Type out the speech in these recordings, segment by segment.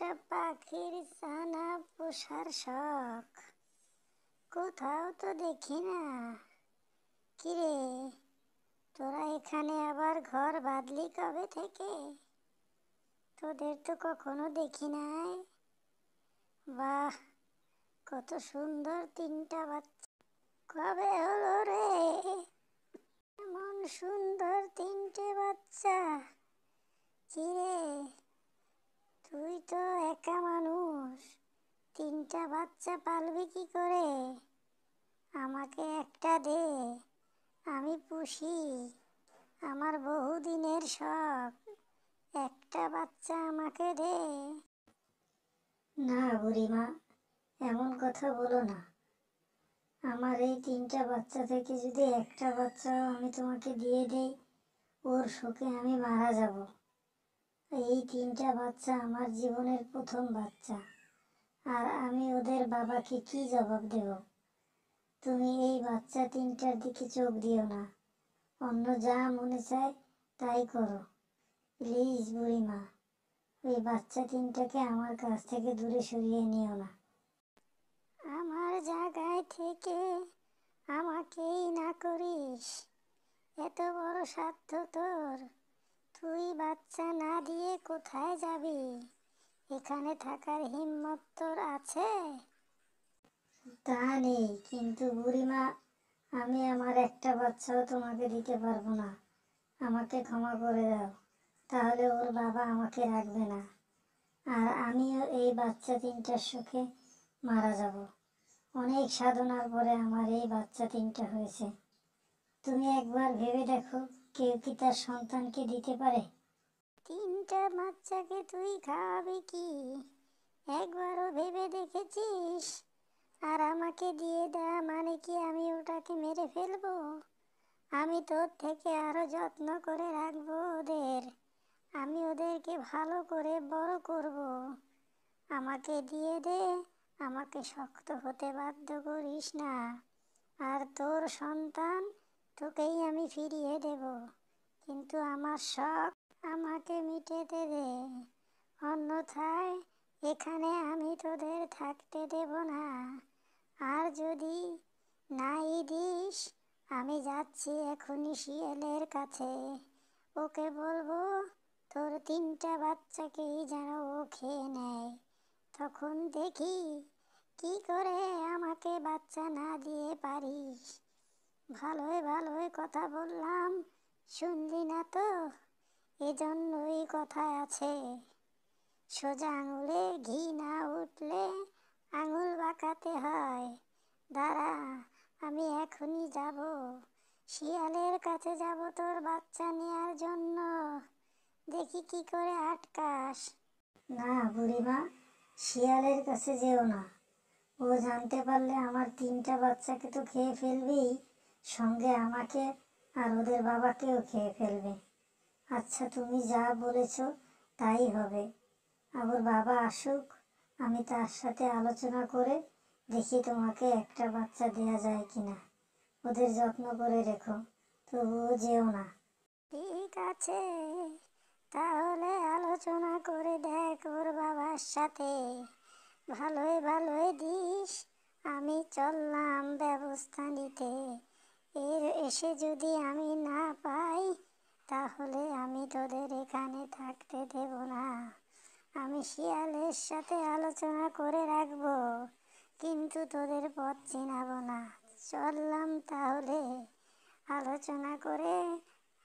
একটা পাখির ছানা পোষার শখ। কোথাও তো দেখি না। কিরে, তোরা এখানে আবার ঘর বাঁধলি কবে থেকে? তোদের তো কখনো দেখি নাই। বাহ, কত সুন্দর তিনটা বাচ্চা। কবে হলো রে? এমন সুন্দর তিনটে বাচ্চা কিরে তুই তো একা মানুষ তিনটা বাচ্চা পালবি কি করে? আমাকে একটা দে, আমি পুষি। আমার বহুদিনের শখ, একটা বাচ্চা আমাকে দে। না বুড়িমা, এমন কথা বলো না। আমার এই তিনটা বাচ্চা থেকে যদি একটা বাচ্চাও আমি তোমাকে দিয়ে দেই, ওর শোকে আমি মারা যাব। এই তিনটা বাচ্চা আমার জীবনের প্রথম বাচ্চা। আর আমি ওদের বাবাকে কি জবাব দেব? তুমি এই বাচ্চা তিনটার দিকে চোখ দিও না। অন্য যা মনে চায়, তাই করো। প্লিজ বুড়িমা, ওই বাচ্চা তিনটাকে আমার কাছ থেকে দূরে সরিয়ে নিও না। আমার জায়গায় থেকে আমাকেই না করিস। এত বড় স্বার্থ তোর। তুই বাচ্চা না দিয়ে কোথায় যাবি? এখানে থাকার হিম্মত তোর আছে? তা নেই, কিন্তু বুড়িমা, আমি আমার একটা বাচ্চাও তোমাকে দিতে পারব না। আমাকে ক্ষমা করে দাও, তাহলে ওর বাবা আমাকে রাখবে না। আর আমিও এই বাচ্চা তিনটার সুখে মারা যাব। অনেক সাধনার পরে আমার এই বাচ্চা তিনটা হয়েছে। তুমি একবার ভেবে দেখো, কেউ কি তার সন্তানকে দিতে পারে? তিনটা বাচ্চাকে তুই খাওয়াবি কি? একবারও ভেবে দেখেছিস? আর আমাকে দিয়ে দেওয়া মানে কি আমি ওটাকে মেরে ফেলব? আমি তোর থেকে আরও যত্ন করে রাখব ওদের। আমি ওদেরকে ভালো করে বড় করব। আমাকে দিয়ে দে, আমাকে শক্ত হতে বাধ্য করিস না। আর তোর সন্তান তোকেই আমি ফিরিয়ে দেব। কিন্তু আমার শখ আমাকে মিটেতে দে অন্যথায় এখানে আমি তোদের থাকতে দেব না। আর যদি নাই দিস, আমি যাচ্ছি এখনই শিয়ালের কাছে। ওকে বলব, তোর তিনটা বাচ্চাকেই যেন ও খেয়ে নেয়। তখন দেখি কি করে আমাকে বাচ্চা না দিয়ে পারিস। ভালোই ভালোই কথা বললাম, শুনলি না তো? এজন্যই কথা আছে, সোজা আঙুলে ঘি না উঠলে আঙুল বাঁকাতে হয়। দাঁড়া, আমি এখনই যাব, শিয়ালের কাছে যাব তোর বাচ্চা নেওয়ার জন্য। দেখি কি করে আটকাস। না বুড়িমা, শিয়ালের কাছে যেও না। ও জানতে পারলে আমার তিনটা বাচ্চাকে তো খেয়ে ফেলবেই সঙ্গে আমাকে আর ওদের বাবাকেও খেয়ে ফেলবে। আচ্ছা তুমি যা বলেছ তাই হবে। আমার বাবা আসুক, আমি তার সাথে আলোচনা করে দেখি তোমাকে একটা বাচ্চা দেয়া যায় কিনা। ওদের যত্ন করে রেখো, তবুও যেও না। ঠিক আছে, তাহলে আলোচনা করে দেখ ওর বাবার সাথে। ভালোই ভালোই দিস, আমি চললাম ব্যবস্থা নিতে। এর এসে যদি আমি না পাই তাহলে আমি তোদের এখানে থাকতে দেব না। আমি শিয়ালের সাথে আলোচনা করে রাখব, কিন্তু তোদের পথ চিনাবো না। চললাম তাহলে। আলোচনা করে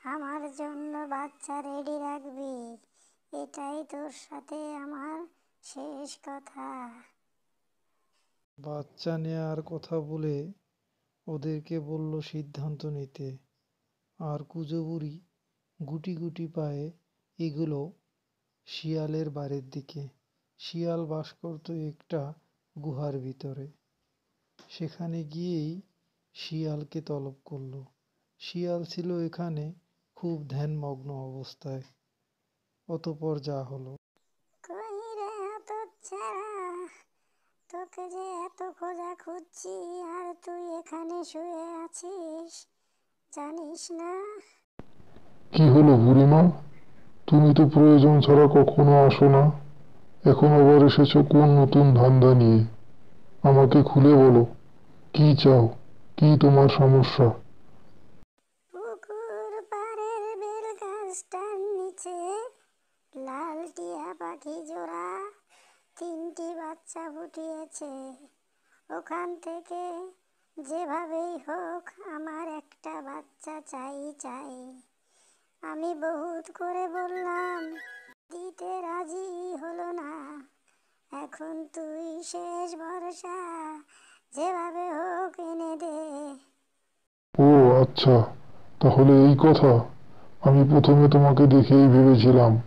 আমার জন্য বাচ্চা রেডি রাখবি। এটাই তোর সাথে আমার শেষ কথা। বাচ্চা নেয়ার কথা বলে ওদেরকে বলল সিদ্ধান্ত নিতে। আর কুজো বুড়ি গুটি গুটি পায়ে এগুলো শিয়ালের বাড়ির দিকে। শিয়াল বাস করত একটা গুহার ভিতরে। সেখানে গিয়েই শিয়ালকে তলব করল। শিয়াল ছিল এখানে খুব ধ্যানমগ্ন অবস্থায়। অতপর যা হলো। তোকে যে এত খোঁজা খুঁজছি, আর তুই এখানে শুয়ে আছিস, জানিস না? কি হলো বুড়িমা? তুমি তো প্রয়োজন ছাড়া কখনো আসো না। এখন আবার এসেছ কোন নতুন ধান্দা নিয়ে? আমাকে খুলে বলো, কি চাও? কি তোমার সমস্যা? পুকুর পাড়ের বেল গাছটার নিচে লাল টিয়া পাখি জোড়া তিনটি বাচ্চা ফুটিয়েছে। ওখান থেকে যেভাবেই হোক আমার একটা বাচ্চা চাই চাই। আমি বহুত করে বললাম, দিতে রাজি হলো না। এখন তুই শেষ ভরসা, যেভাবে হোক এনে দে। ও আচ্ছা তাহলে এই কথা। আমি প্রথমে তোমাকে দেখেই ভেবেছিলাম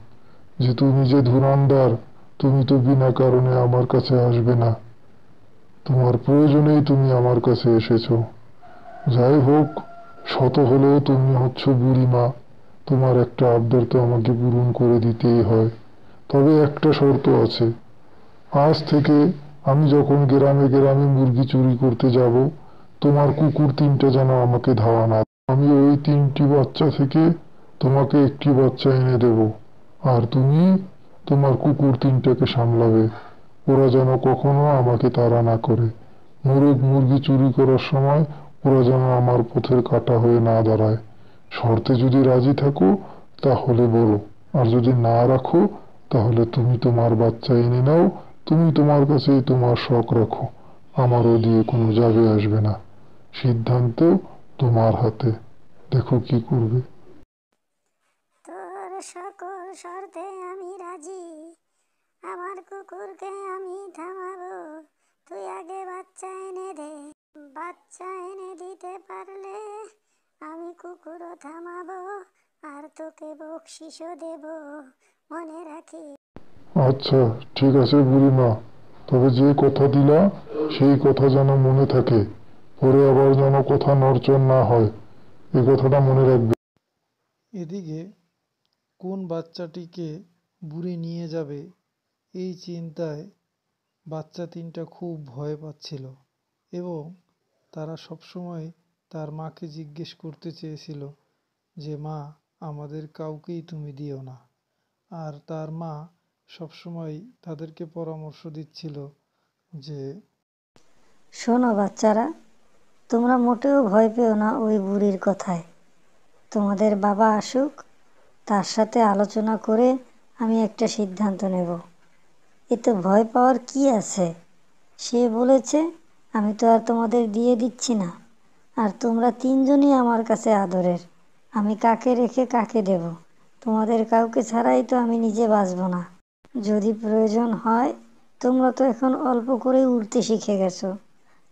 যে তুমি যে ধুরন্ধর, তুমি তো বিনা কারণে আমার কাছে আসবে না। তোমার প্রয়োজনেই তুমি আমার কাছে এসেছ। যাই হোক, শত হলেও তুমি হচ্ছ বুড়িমা। তোমার একটা আবদার তো আমাকে পূরণ করে দিতেই হয়। তবে একটা শর্ত আছে। আজ থেকে আমি যখন গ্রামে গ্রামে মুরগি চুরি করতে যাব, তোমার কুকুর তিনটা যেন আমাকে ধাওয়া না আমি ওই তিনটি বাচ্চা থেকে তোমাকে একটি বাচ্চা এনে দেব। আর তুমি তোমার কুকুর তিনটাকে সামলাবে। ওরা যেন কখনো আমাকে তাড়া না করে। মুরগ মুরগি চুরি করার সময় ওরা যেন আমার পথের কাটা হয়ে না দাঁড়ায়। শর্তে যদি রাজি থাকো, তাহলে বলো। আর যদি না রাখো, তাহলে তুমি তোমার বাচ্চা এনে নাও, তুমি তোমার কাছেই তোমার শখ রাখো। আমারও দিয়ে কোনো যাবে আসবে না। সিদ্ধান্ত তোমার হাতে। দেখো কি করবে। তোর সকল শর্তে আমি রাজি। আমার কুকুরকে আমি থামাবো। তুই আগে বাচ্চা এনে দে। বাচ্চা এনে দিতে পারলে আমি কুকুর থামাবো আর তোকে বকশিসও দেব মনে রাখি। আচ্ছা ঠিক আছে বুড়িমা। তবে যে কথা দিলা সেই কথা যেন মনে থাকে। পরে আবার যেন কথা নড়চড় না হয়। এই কথাটা মনে রাখবে। এদিকে কোন বাচ্চাটিকে বুড়ি নিয়ে যাবে এই চিন্তায় বাচ্চা তিনটা খুব ভয় পাচ্ছিল এবং তারা সবসময় তার মাকে জিজ্ঞেস করতে চেয়েছিল যে, মা, আমাদের কাউকেই তুমি দিও না। আর তার মা সবসময় তাদেরকে পরামর্শ দিচ্ছিল যে, শোনো বাচ্চারা, তোমরা মোটেও ভয় পেও না ওই বুড়ির কথায়। তোমাদের বাবা আসুক, তার সাথে আলোচনা করে আমি একটা সিদ্ধান্ত নেব। এতে ভয় পাওয়ার কি আছে? সে বলেছে, আমি তো আর তোমাদের দিয়ে দিচ্ছি না। আর তোমরা তিনজনই আমার কাছে আদরের। আমি কাকে রেখে কাকে দেব? তোমাদের কাউকে ছাড়াই তো আমি নিজে বাঁচব না। যদি প্রয়োজন হয়, তোমরা তো এখন অল্প করে উড়তে শিখে গেছো।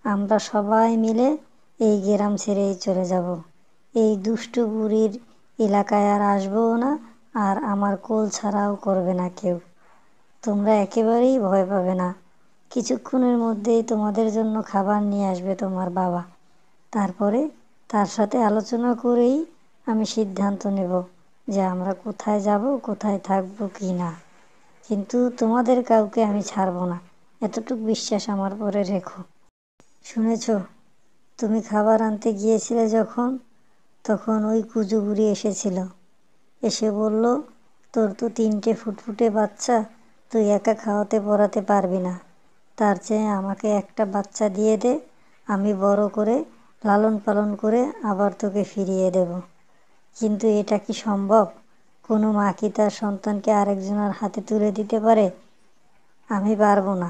আমরা সবাই মিলে এই গ্রাম ছেড়েই চলে যাব। এই দুষ্টু বুড়ির এলাকায় আর আসবও না, আর আমার কোল ছাড়াও করবে না কেউ। তোমরা একেবারেই ভয় পাবে না। কিছুক্ষণের মধ্যেই তোমাদের জন্য খাবার নিয়ে আসবে তোমার বাবা। তারপরে তার সাথে আলোচনা করেই আমি সিদ্ধান্ত নেব যে আমরা কোথায় যাব, কোথায় থাকব কি না। কিন্তু তোমাদের কাউকে আমি ছাড়ব না। এতটুকু বিশ্বাস আমার পরে রেখো। শুনেছ, তুমি খাবার আনতে গিয়েছিলে যখন? তখন ওই কুজো বুড়ি এসেছিল। এসে বলল, তোর তো তিনটে ফুটফুটে বাচ্চা, তুই একা খাওয়াতে পড়াতে পারবি না। তার চেয়ে আমাকে একটা বাচ্চা দিয়ে দে, আমি বড় করে লালন পালন করে আবার তোকে ফিরিয়ে দেব। কিন্তু এটা কি সম্ভব? কোনো মা কি তার সন্তানকে আরেকজনের হাতে তুলে দিতে পারে? আমি পারব না।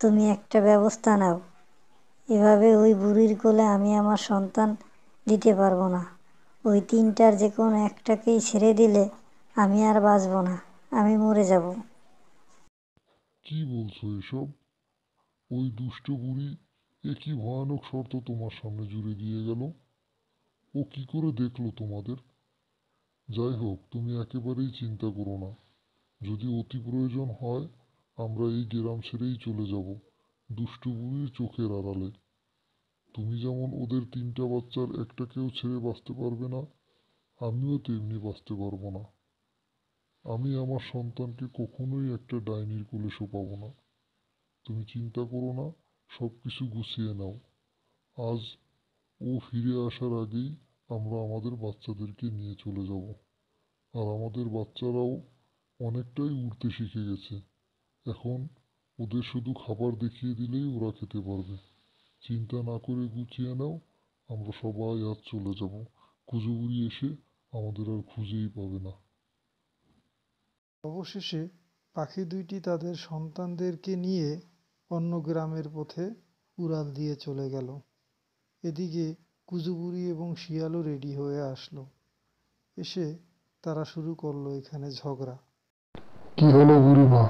তুমি একটা ব্যবস্থা নাও। এভাবে ওই বুড়ির কোলে আমি আমার সন্তান দিতে পারব না। ওই তিনটার যে কোনো একটাকেই ছেড়ে দিলে আমি আর বাঁচব না। আমি মরে যাব। কি বলছো এসব? ওই দুষ্ট বুড়ি এ কি ভয়ানক শর্ত তোমার সামনে জুড়ে দিয়ে গেল? ও কি করে দেখল তোমাদের? যাই হোক, তুমি একেবারেই চিন্তা করো না। যদি অতি প্রয়োজন হয়, আমরা এই গ্রাম ছেড়েই চলে যাব, দুষ্টু বুড়ির চোখের আড়ালে। তুমি যেমন ওদের তিনটা বাচ্চার একটাকেও ছেড়ে বাঁচতে পারবে না, আমিও তেমনি বাঁচতে পারব না। আমি আমার সন্তানকে কখনোই একটা ডাইনির কোলে শোপাবো না। তুমি চিন্তা করো না সব কিছু গুছিয়ে নাও। আজ ও ফিরে আসার আগেই আমরা আমাদের বাচ্চাদেরকে নিয়ে চলে যাব। আর আমাদের বাচ্চারাও অনেকটাই উড়তে শিখে গেছে। এখন ওদের শুধু খাবার দেখিয়ে দিলেই ওরা খেতে পারবে। চিন্তা না করে গুছিয়ে নাও, আমরা সবাই আজ চলে যাব। কুজুবুড়ি এসে আমাদের আর খুঁজেই পাবে না। অবশেষে পাখি দুইটি তাদের সন্তানদেরকে নিয়ে অন্য গ্রামের পথে উড়াল দিয়ে চলে গেল। এদিকে কুজুবুরি এবং শিয়ালও রেডি হয়ে আসলো। এসে তারা শুরু করল এখানে ঝগড়া। কি হলো বুড়িমা?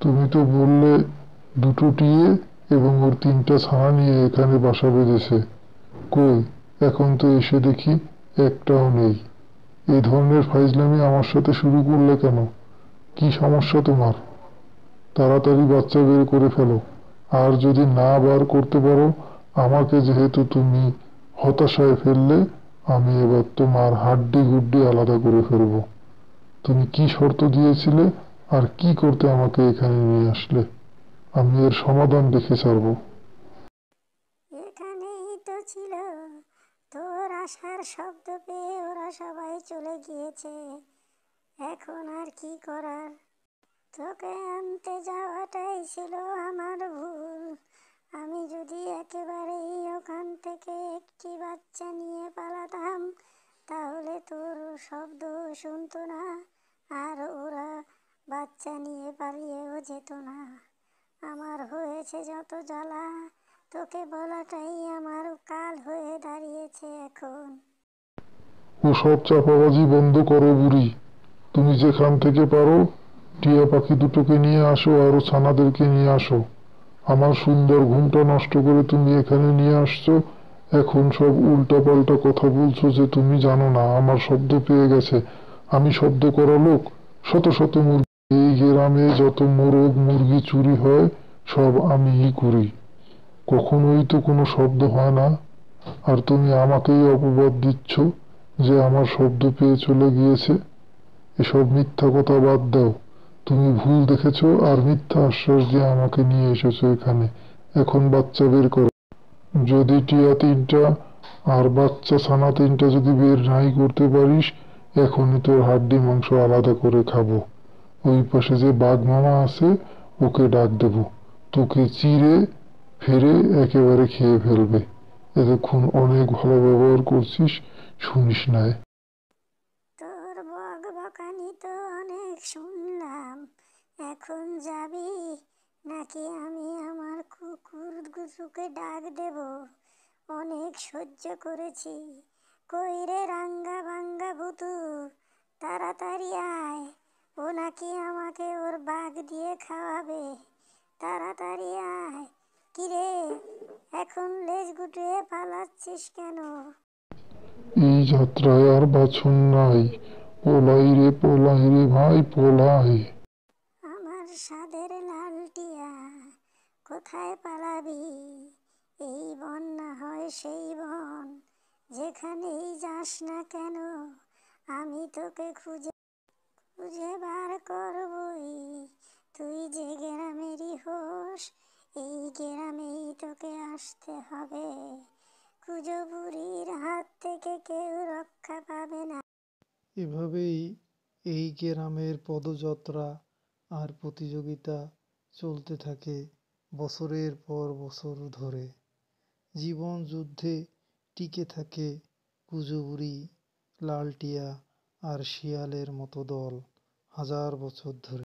তুমি তো বললে দুটো টিয়ে এবং ওর তিনটা ছানা নিয়ে এখানে বাসা বেঁধেছে। কই, এখন তো এসে দেখি একটাও নেই। এই ধরনের ফাইজলামি আমার সাথে শুরু করলে কেন? কি সমস্যা তোমার? তাড়াতাড়ি বাচ্চা বের করে ফেলো। আর যদি না বার করতে পারো, আমাকে যেহেতু তুমি হতাশায় ফেললে, আমি এবার তোমার হাড্ডি গুড্ডি আলাদা করে ফেলব। তুমি কি শর্ত দিয়েছিলে, আর কি করতে আমাকে এখানে নিয়ে আসলে? আমি এর সমাধান দেখে ছাড়বো। এখানেই তো ছিল। তোর আসার শব্দ পেয়ে ওরা সবাই চলে গিয়েছে। এখন আর কি করার? তোকে আনতে যাওয়াটাই ছিল আমার ভুল। আমি যদি একেবারেই ওখান থেকে একটি বাচ্চা নিয়ে পালাতাম, তাহলে তোর শব্দ শুনতো না, আর ওরা বাচ্চা নিয়ে পালিয়েও যেত না। আমার হয়েছে যত জ্বালা, তোকে বলাটাই আমার কাল হয়ে দাঁড়িয়েছে এখন। ও সব চাপাবাজি বন্ধ করো বুড়ি। তুমি যেখান থেকে পারো টিয়া পাখি দুটোকে নিয়ে আসো আর ছানাদেরকে নিয়ে আসো। আমার সুন্দর ঘুমটা নষ্ট করে তুমি এখানে নিয়ে আসছো। এখন সব উল্টাপাল্টা কথা বলছো যে তুমি জানো না, আমার শব্দ পেয়ে গেছে। আমি শব্দ করা লোক? শত শত মুরগি। এই গ্রামে যত মোরগ, মুরগি চুরি হয়, সব আমিই করি। কখনোই তো কোনো শব্দ হয় না। আর তুমি আমাকেই অপবাদ দিচ্ছ যে আমার শব্দ পেয়ে চলে গিয়েছে। এসব মিথ্যা কথা বাদ দাও। তুমি ভুল দেখেছ আর মিথ্যা আশ্বাস দিয়ে আমাকে নিয়ে এসেছ এখানে। এখন বাচ্চা বের করো। যদি টিয়া তিনটা আর বাচ্চা ছানা তিনটা যদি বের নাই করতে পারিস, এখনই তোর হাড্ডি মাংস আলাদা করে খাব। ওই পাশে যে বাঘ মামা আছে, ওকে ডাক দেবো। তোকে চিরে ফেরে একেবারে খেয়ে ফেলবে। এতক্ষণ অনেক ভালো ব্যবহার করছিস, শুনিস নাই বকানি তো অনেক শুনলাম। এখন যাবি নাকি আমি আমার কুকুর গুজুকে ডাক দেব? অনেক সহ্য করেছি। কই রে রাঙ্গা ভাঙ্গা ভুতু, তাড়াতাড়ি আয়। ও নাকি আমাকে ওর বাঘ দিয়ে খাওয়াবে। তাড়াতাড়ি আয়। কিরে, এখন লেজ গুটিয়ে পালাচ্ছিস কেন? এই যাত্রায় আর বাছন নাই। পলাই রে পলাই রে ভাই, পলাই। আমার সাদের লালটিয়া কোথায় পালাবি? এই বন না হয় সেই বন, যেখানেই যাস না কেন, আমি তোকে খুঁজে খুঁজে বার করবই। তুই যে গ্রামেরই হোস, এই গ্রামেই তোকে আসতে হবে। কুজো বুড়ির হাত থেকে কেউ রক্ষা পাবে না। এভাবেই এই গ্রামের পদযাত্রা আর প্রতিযোগিতা চলতে থাকে বছরের পর বছর ধরে। জীবন যুদ্ধে টিকে থাকে কুজবুরি, লালটিয়া আর শিয়ালের মতো দল হাজার বছর ধরে।